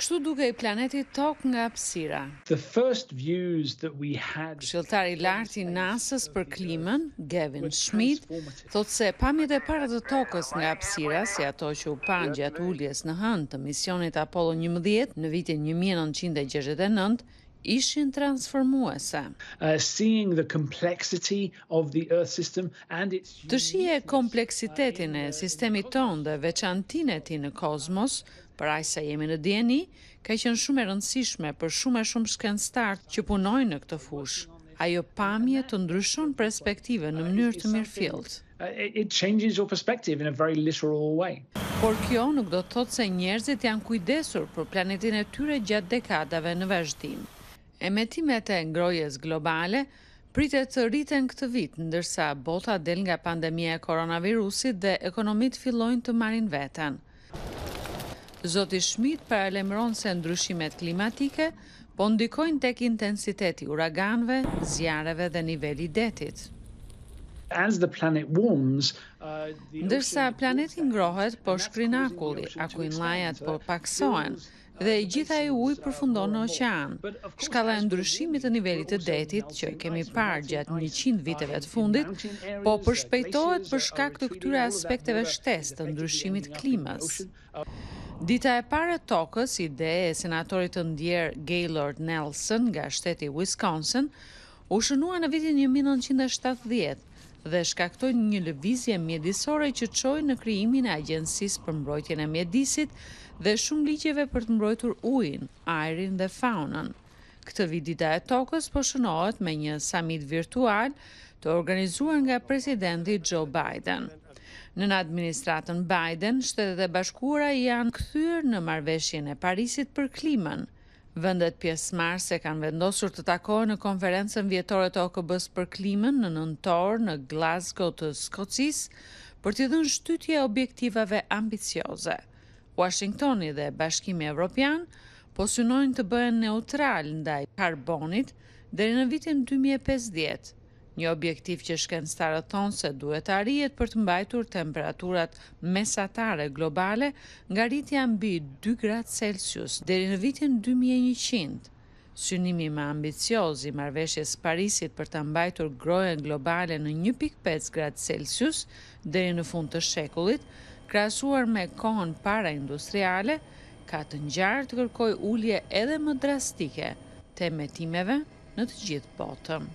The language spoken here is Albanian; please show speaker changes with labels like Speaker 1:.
Speaker 1: Kështu dukej planeti Tokë nga hapësira. Këshilltari i lartë i NASA-s për klimën, Gavin Schmidt, thotë se pamjet e para të Tokës nga hapësira, si ato që u panë gjatë uljes në hënë të misionit Apollo njëmbëdhjetë në vitin një mijë e nëntëqind e gjashtëdhjetë e nëntë, ishin transformuese.
Speaker 2: Seeing the complexity of the Earth system and its uniqueness.
Speaker 1: Të shihje kompleksitetin e sistemit tonë dhe veçantinë e tij në kozmos, për aq sa jemi në dijeni, ka qenë shumë e rëndësishme për shumë e shumë shkencëtarë që punojnë në këtë fushë. Ajo pamje të ndryshon perspektivën në mënyrë të
Speaker 2: mirëfilltë. It changes your perspective in a very literal way.
Speaker 1: Por kjo nuk do të thotë se njerëzit janë kujdesur për planetin e tyre gjatë dekadave në vazhdim. Emetimet e ngrohjes globale pritet të rriten këtë vit, ndërsa bota del nga pandemia e koronavirusit dhe ekonomitë fillojnë të marrin veten. Zoti Schmidt paralajmëron se ndryshimet klimatike po ndikojnë tek intensiteti i uraganëve, zjarreve dhe niveli
Speaker 2: i
Speaker 1: detit. Ndërsa planeti ngrohet, po shkrin akulli, akullnajat po pakësohen, dhe i gjithë ai ujë përfundon në oqean. Shkalla e ndryshimit të nivelit të detit që kemi parë gjatë 100 viteve të fundit po përshpejtohet për shkak të këtyre aspekteve shtesë të ndryshimit të klimës. Dita e parë e Tokës, ide e senatorit të ndjerë Gaylord Nelson nga shteti Wisconsin, U shënua në vitin një mijë e nëntëqind e shtatëdhjetë dhe shkaktoi një lëvizje mjedisore që çoi në krijimin e Agjencisë për Mbrojtjen e Mjedisit dhe shumë ligjeve për të mbrojtur ujin, ajrin dhe faunën. Këtë vit Dita e Tokës po shënohet me një samit virtual të organizuar nga presidenti Joe Biden. Nën administratën Biden, Shtetet e Bashkuara janë kthyer në Marrëveshjen e Parisit për klimën, Vendet pjesëmarrëse kanë vendosur të takohen në Konferencën Vjetore të OKB-së për Klimën në nëntor në Glasgow të Skocisë për t'i dhënë shtytje objektivave ambicioze. Uashingtoni dhe Bashkimi Evropian po synojnë të bëhen neutralë ndaj karbonit deri në vitin dy mijë e pesëdhjetë. Një objektiv që shkencëtarët thonë se duhet të arrihet për të mbajtur temperaturat mesatare globale nga rritja mbi 2 gradë Celsius deri në vitin 2100. Synimi më ambicioz i Marrëveshjes së Parisit për ta mbajtur ngrohjen globale në 1.5 gradë Celsius deri në fund të shekullit, krahasuar me kohën para industriale, ka të ngjarë të kërkojë ulje edhe më drastike të emetimeve në të gjithë botën.